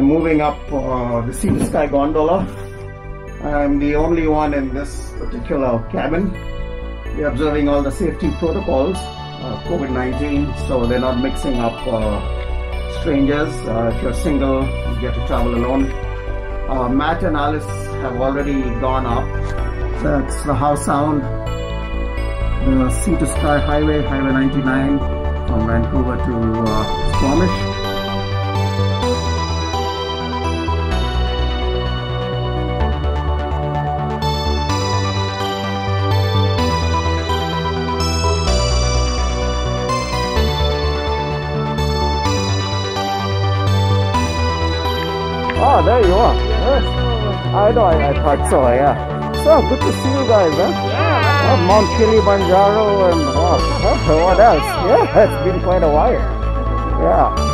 moving up uh, the Sea to Sky gondola. I'm the only one in this particular cabin. We're observing all the safety protocols, uh, COVID-19, so they're not mixing up uh, strangers. Uh, if you're single, you get to travel alone. Uh, Mat and Alice have already gone up. That's the Howe Sound, the Sea to Sky Highway, Highway 99 from Vancouver to uh, Squamish. Oh, there you are. Yes. I know, I, I thought so, yeah. So, good to see you guys, huh? Yeah. Uh, Mount Kilimanjaro and what else? Yeah, it's been quite a while. Yeah.